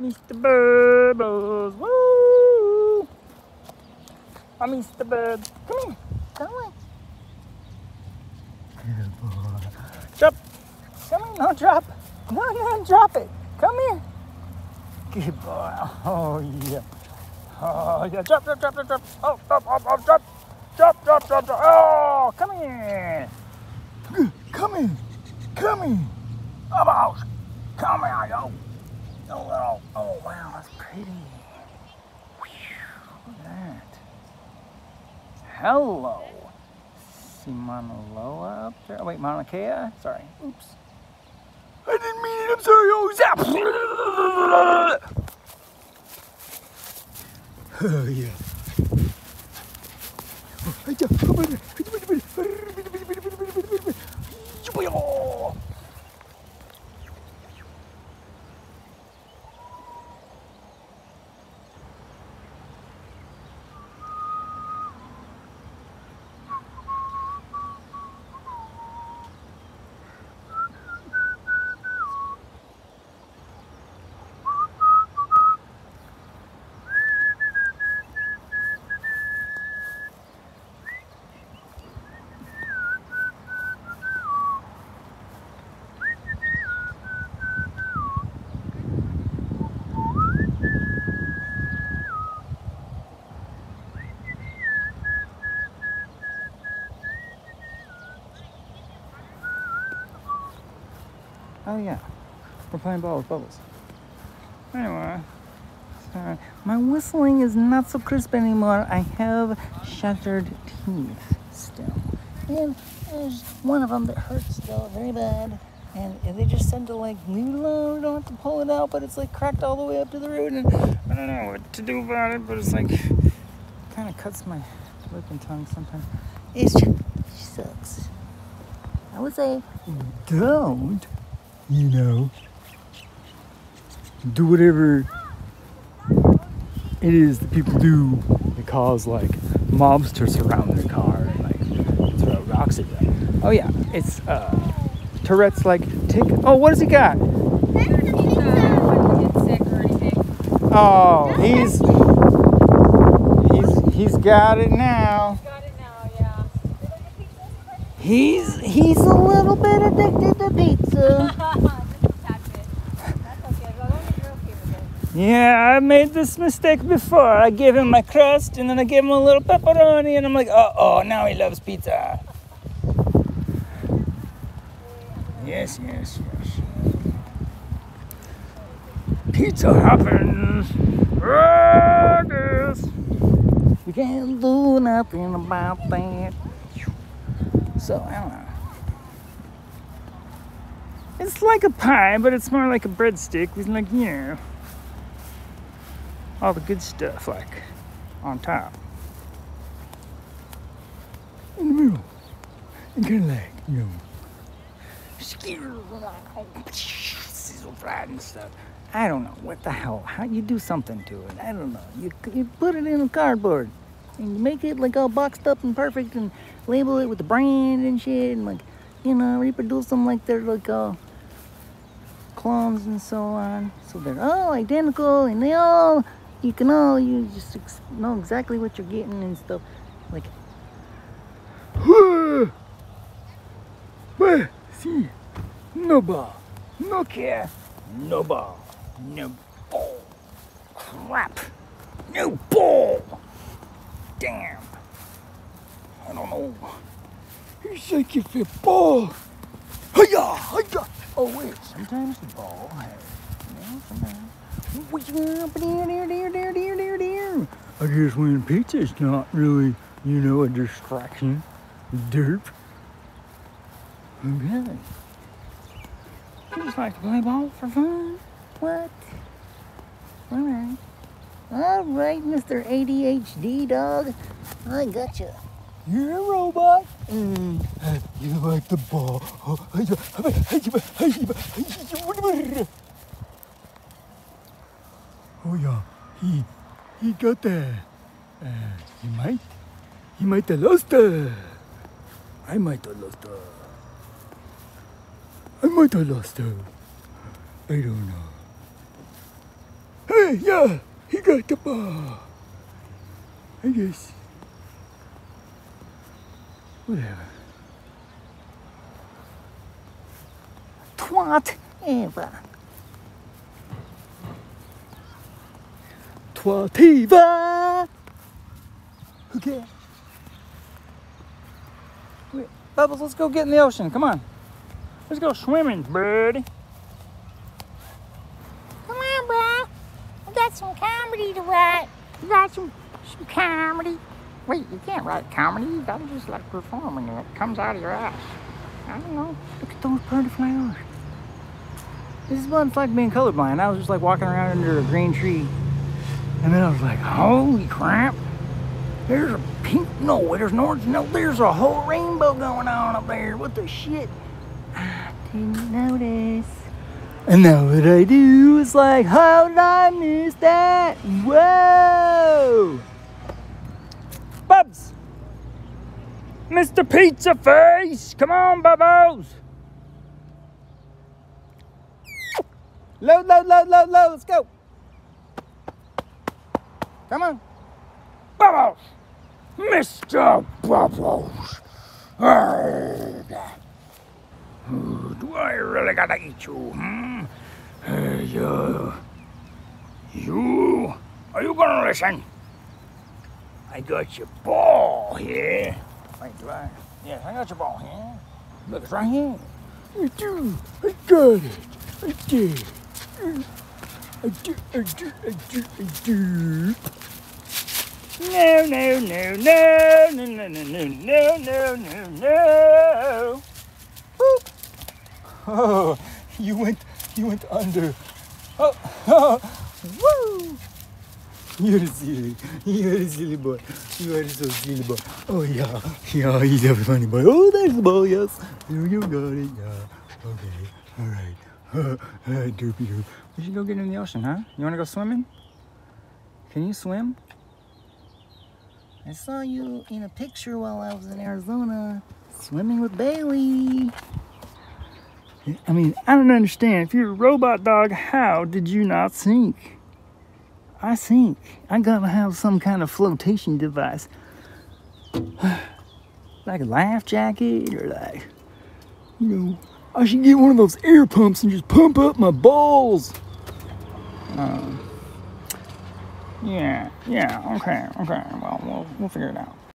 Mr. Bubbles. Woo! Oh, I'm Mr. Bubbles. Come here. Come on. Good boy. Drop. Come here. No, drop. No, no, drop it. Come here. Good boy. Oh, yeah. Oh, yeah. Drop, drop, drop, drop, drop. Oh, drop, oh, oh, drop. Drop, drop, drop, drop. Oh, come here. Come here. Come here. Come About. Come here, yo. Oh, oh, oh, wow, that's pretty. Whew, look at that. Hello. See Mauna Loa up there? Oh, wait, Mauna Kea? Sorry. Oops. I didn't mean it. I'm sorry. Oh, zap. Oh, yeah. Oh, Oh yeah, we're playing ball with bubbles. Anyway, sorry. my whistling is not so crisp anymore. I have shattered teeth still, and there's one of them that hurts still very bad. And they just tend to like leave it alone. We don't have to pull it out, but it's like cracked all the way up to the root, and I don't know what to do about it. But it's like kind of cuts my lip and tongue sometimes. It's just, it sucks. I would say don't you know, do whatever it is that people do that cause like mobs to surround their car and like throw rocks at them. Oh yeah, it's uh Tourette's like tic. Oh, what does he got? Oh, he's he's he's got it now. He's he's a little bit addicted to pizza. Yeah, I made this mistake before. I gave him my crust and then I gave him a little pepperoni and I'm like, uh oh, now he loves pizza. Yes, yes, yes. Pizza happens. Oh, yes. You can't do nothing about that. So, I don't know. It's like a pie, but it's more like a breadstick with like, you know, all the good stuff like on top. In the middle. And kind of like, you know, sizzle fried and stuff. I don't know what the hell. How you do something to it? I don't know. You you put it in a cardboard and you make it like all boxed up and perfect and label it with the brand and shit and like you know reproduce them like they're like uh clones and so on. So they're all identical and they all you can all you just know exactly what you're getting and stuff like. See, no ball, no care, no ball, no ball. Crap, no ball. Damn. I don't know. He's like if a ball. Hiya, hiya. Oh wait, sometimes the ball has, you know, sometimes. I guess when pizza's not really, you know, a distraction. Derp. Okay. You just like to play ball for fun? What? Alright. Alright, Mr. ADHD dog. I gotcha. You're a robot. Mm. You like the ball. Oh yeah, he he got that. Uh, he might he might have lost her. I might have lost her. I might have lost her. I don't know. Hey, yeah, he got the ball. I guess. Whatever. Whatever. Twativa. Okay. Wait, Bubbles, let's go get in the ocean. Come on. Let's go swimming, buddy. Come on, bro. I got some comedy to write. You got some some comedy. Wait, you can't write comedy. You gotta just like performing it. It comes out of your ass. I don't know. Look at those pretty flowers. This is what it's like being colorblind. I was just like walking around under a green tree. And then I was like, holy crap. There's a pink, no, there's an orange, no, there's a whole rainbow going on up there. What the shit? I didn't notice. And now what I do is like, how did is that? Whoa! Bubs! Mr. Pizza Face! Come on, Bubbles! Load, load, load, load, load, let's go! Come on. Bubbles! Mr. Bubbles! Arrgh. Do I really gotta eat you, hmm? Hey, you. You? Are you gonna listen? I got your ball here. Wait, do I? Yes, I got your ball here. Look, it's right here. I do. I got it. I did. I do, I do, I do, I do. No, no, no, no, no, no, no, no, no, no, no, no. Oh, you went, you went under. Oh, oh, woo. You're silly. You're a silly boy. You are so silly boy. Oh yeah, yeah, he's a funny boy. Oh, there's the ball. Yes, you, you got it. Yeah. Okay. All right. Uh, doopy doop. We should go get in the ocean, huh? You want to go swimming? Can you swim? I saw you in a picture while I was in Arizona swimming with Bailey. I mean, I don't understand. If you're a robot dog, how did you not sink? I sink. I gotta have some kind of flotation device. like a life jacket or like, you know, I should get one of those air pumps and just pump up my balls. Um, yeah, yeah, okay, okay. Well, we'll, we'll figure it out.